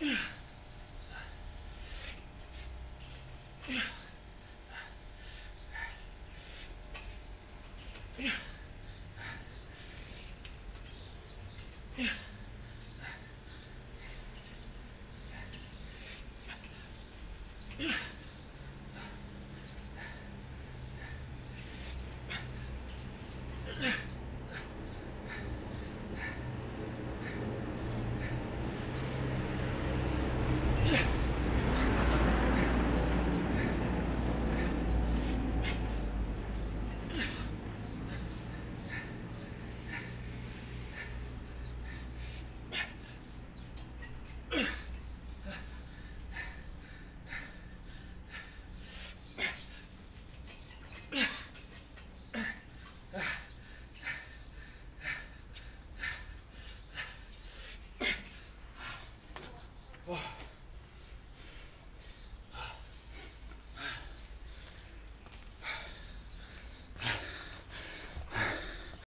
Yeah. 哇